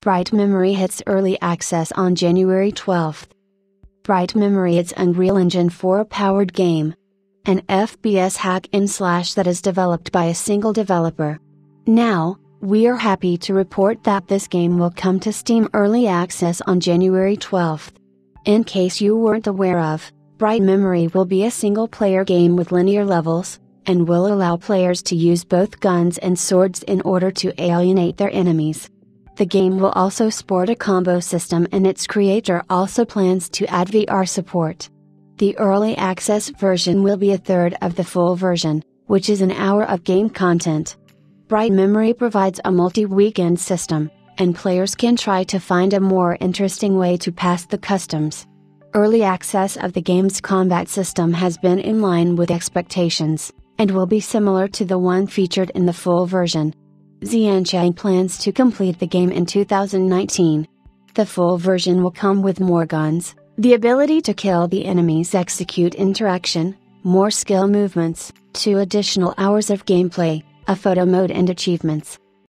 Bright Memory hits early access on January 12th. Bright Memory is Unreal Engine 4 powered game. An FPS hack in slash that is developed by a single developer. Now, we are happy to report that this game will come to Steam Early Access on January 12th. In case you weren't aware of, Bright Memory will be a single player game with linear levels, and will allow players to use both guns and swords in order to alienate their enemies. The game will also sport a combo system and its creator also plans to add VR support. The early access version will be a third of the full version, which is an hour of game content. Bright Memory provides a multi-weekend system, and players can try to find a more interesting way to pass the customs. Early access of the game's combat system has been in line with expectations, and will be similar to the one featured in the full version. Xiancheng plans to complete the game in 2019. The full version will come with more guns, the ability to kill the enemies execute interaction, more skill movements, two additional hours of gameplay, a photo mode and achievements.